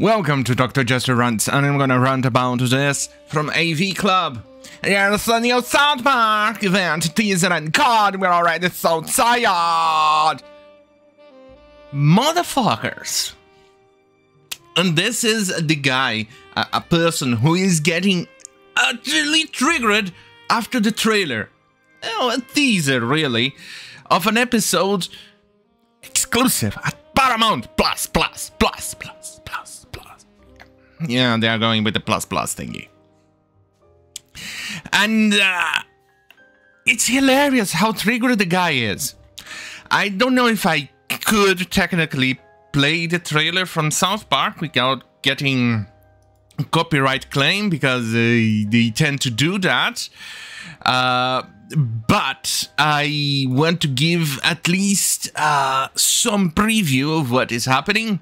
Welcome to Dr. Jester Rants, and I'm gonna rant about this from AV Club. Yes, the new South Park event teaser and God, we're already so tired! Motherfuckers! And this is the guy, a, a person who is getting utterly triggered after the trailer. Oh, a teaser, really, of an episode exclusive at Paramount Plus, Plus, Plus, Plus, Plus, Plus. Yeah, they are going with the plus plus thingy. And uh, it's hilarious how triggered the guy is. I don't know if I could technically play the trailer from South Park without getting copyright claim because uh, they tend to do that. Uh, but I want to give at least uh, some preview of what is happening.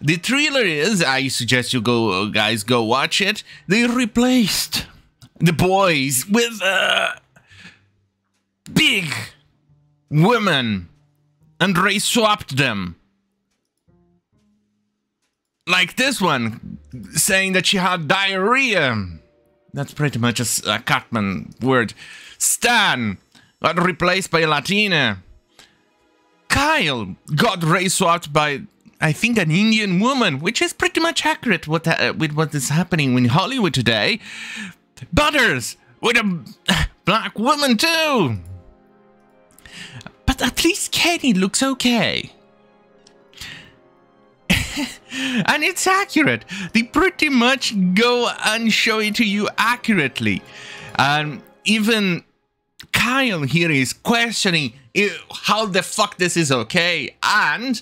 The trailer is, I suggest you go, guys, go watch it. They replaced the boys with uh, big women and they swapped them. Like this one, saying that she had diarrhea. That's pretty much a, a Cartman word. Stan got replaced by a Latina. Kyle got race swapped by, I think, an Indian woman, which is pretty much accurate with, uh, with what is happening in Hollywood today. Butters with a black woman too. But at least Kenny looks okay. And it's accurate. They pretty much go and show it to you accurately. And even Kyle here is questioning eh, how the fuck this is okay. And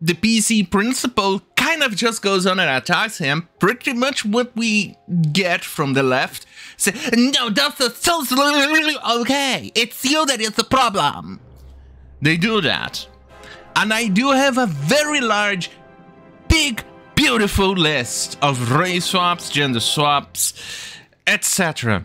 the PC principal kind of just goes on and attacks him. Pretty much what we get from the left. Say, no, that's so okay. It's you that is the problem. They do that. And I do have a very large big, beautiful list of race swaps, gender swaps, etc.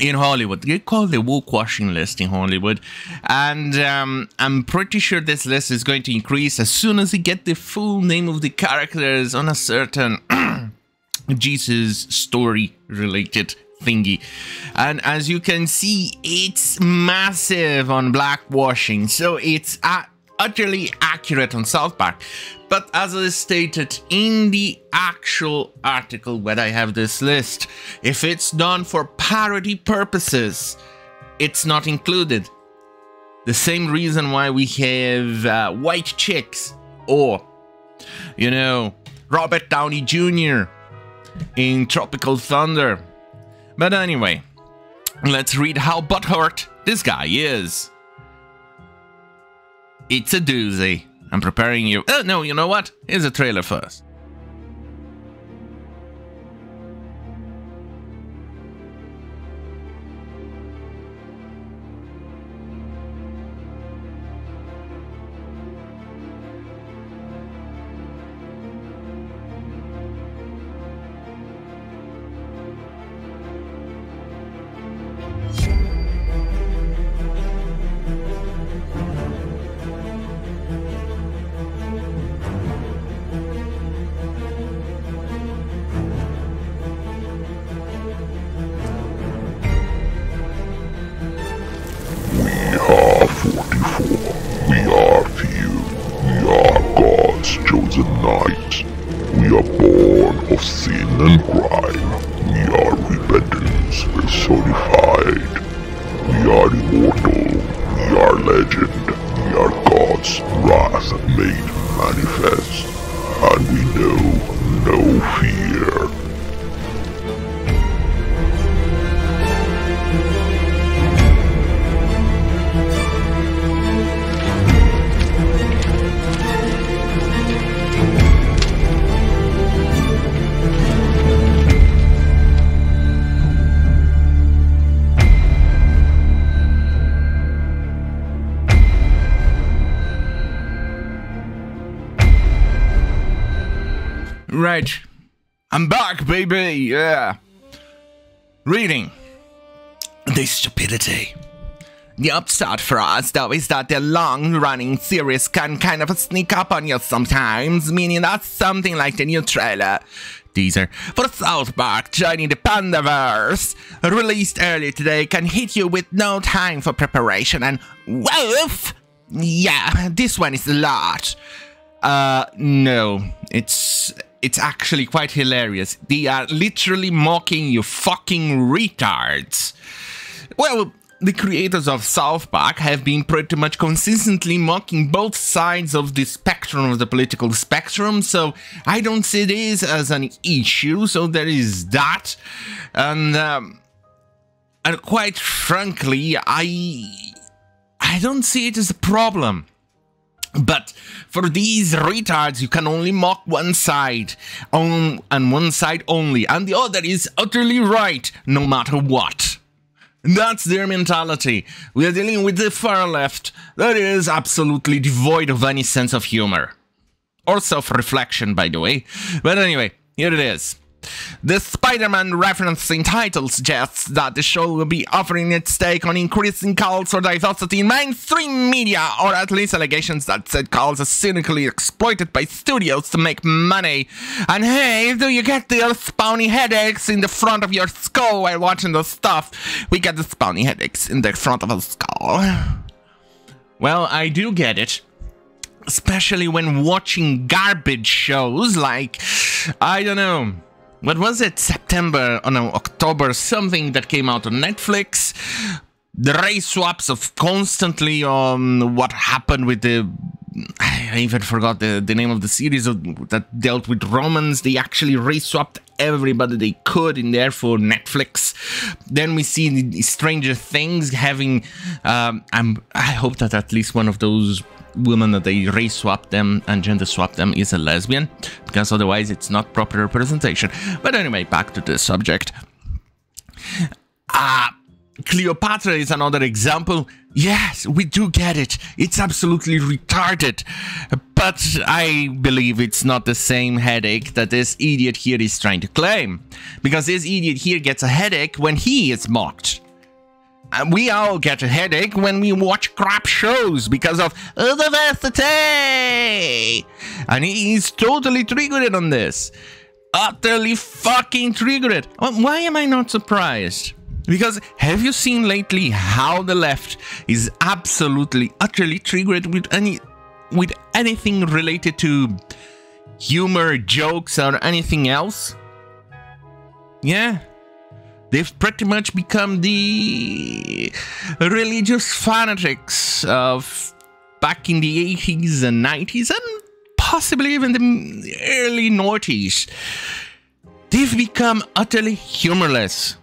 In Hollywood, they call the woke washing list in Hollywood, and um, I'm pretty sure this list is going to increase as soon as we get the full name of the characters on a certain Jesus story related thingy. And as you can see, it's massive on blackwashing, so it's at utterly accurate on South Park. But as I stated in the actual article where I have this list, if it's done for parody purposes, it's not included. The same reason why we have uh, white chicks or, you know, Robert Downey Jr. in Tropical Thunder. But anyway, let's read how butthurt this guy is. It's a doozy. I'm preparing you. Oh, no, you know what? Here's a trailer first. Are repentance personified. We are immortal. We are legend. We are God's wrath made manifest. And we know no fear. Right. I'm back, baby. Yeah. Reading. The stupidity The upshot for us, though, is that the long-running series can kind of sneak up on you sometimes, meaning that something like the new trailer teaser for South Park joining the Panderverse, released earlier today, can hit you with no time for preparation and woof! Yeah, this one is lot. Uh, no, it's it's actually quite hilarious. They are literally mocking you fucking retards. Well, the creators of South Park have been pretty much consistently mocking both sides of the spectrum of the political spectrum, so I don't see this as an issue, so there is that. And, um, and quite frankly, I, I don't see it as a problem. But for these retards, you can only mock one side, on and one side only, and the other is utterly right, no matter what. That's their mentality. We are dealing with the far left that is absolutely devoid of any sense of humor. Or self reflection, by the way. But anyway, here it is. The Spider-Man referencing title suggests that the show will be offering its take on increasing cultural diversity in mainstream media, or at least allegations that said calls are cynically exploited by studios to make money. And hey, do you get the spawny headaches in the front of your skull while watching the stuff? We get the spawny headaches in the front of our skull. Well, I do get it especially when watching garbage shows like I don't know what was it September or no October something that came out on Netflix the race swaps of constantly on what happened with the I even forgot the, the name of the series of, that dealt with Romans. They actually race swapped everybody they could in there for Netflix. Then we see Stranger Things having. Um, I hope that at least one of those women that they race swap them and gender swap them is a lesbian, because otherwise it's not proper representation. But anyway, back to the subject. Ah. Uh, Cleopatra is another example. Yes, we do get it. It's absolutely retarded. But I believe it's not the same headache that this idiot here is trying to claim. Because this idiot here gets a headache when he is mocked. And we all get a headache when we watch crap shows because of diversity. And he's totally triggered on this. Utterly fucking triggered. Why am I not surprised? Because have you seen lately how the left is absolutely, utterly triggered with any with anything related to humor, jokes, or anything else? Yeah. They've pretty much become the religious fanatics of back in the 80s and 90s and possibly even the early noughties. They've become utterly humorless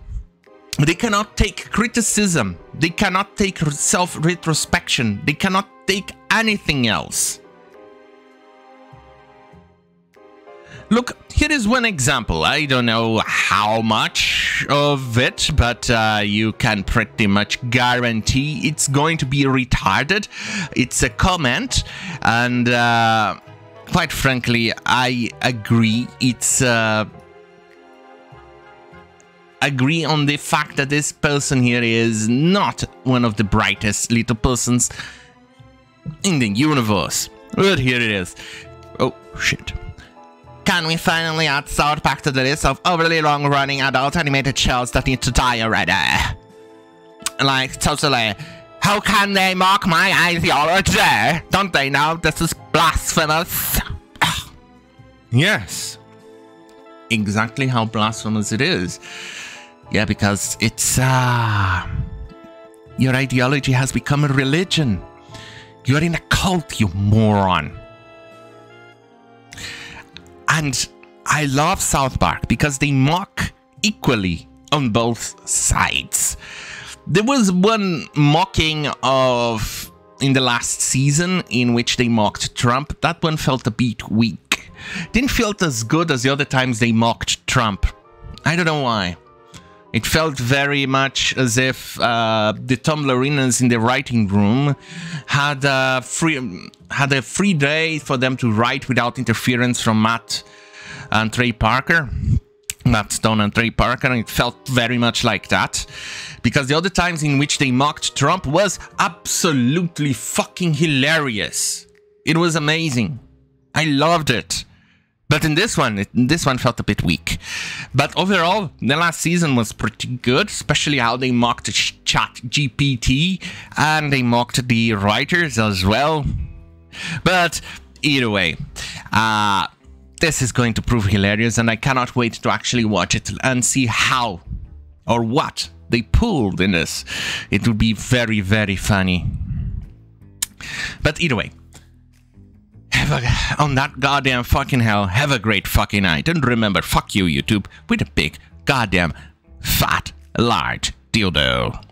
they cannot take criticism. They cannot take self retrospection. They cannot take anything else. Look, here is one example. I don't know how much of it, but uh, you can pretty much guarantee it's going to be retarded. It's a comment, and uh, quite frankly, I agree. It's. Uh, agree on the fact that this person here is not one of the brightest little persons in the universe. But here it is. Oh, shit. Can we finally add South Park to the list of overly long-running adult animated shows that need to die already? Like, totally. How can they mock my ideology? Don't they know this is blasphemous? yes. Exactly how blasphemous it is. Yeah, because it's uh your ideology has become a religion. You're in a cult, you moron. And I love South Park because they mock equally on both sides. There was one mocking of in the last season in which they mocked Trump. That one felt a bit weak. Didn't feel as good as the other times they mocked Trump. I don't know why. It felt very much as if uh, the Tumblrinas in the writing room had a free had a free day for them to write without interference from Matt and Trey Parker. Matt Stone and Trey Parker, and it felt very much like that. Because the other times in which they mocked Trump was absolutely fucking hilarious. It was amazing. I loved it. But in this one, it, this one felt a bit weak. But overall, the last season was pretty good, especially how they mocked Chat GPT and they mocked the writers as well. But either way, uh, this is going to prove hilarious, and I cannot wait to actually watch it and see how or what they pulled in this. It would be very, very funny. But either way, a, on that goddamn fucking hell, have a great fucking night. And remember, fuck you, YouTube, with a big goddamn fat large dildo.